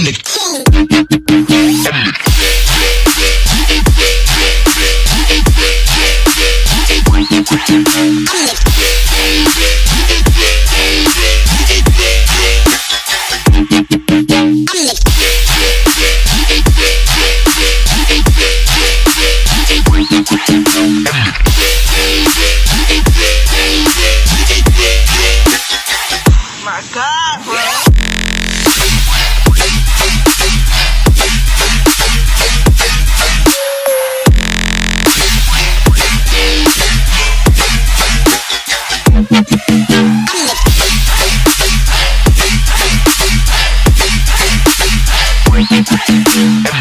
I'm the Thank you.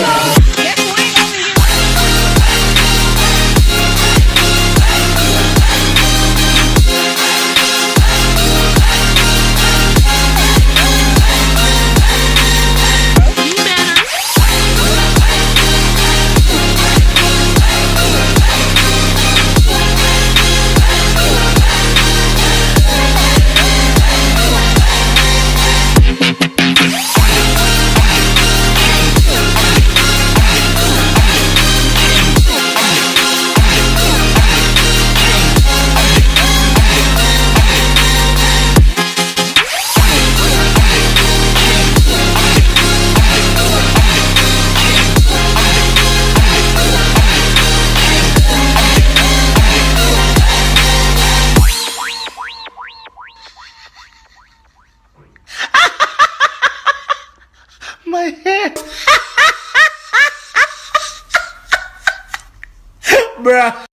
go. Bruh.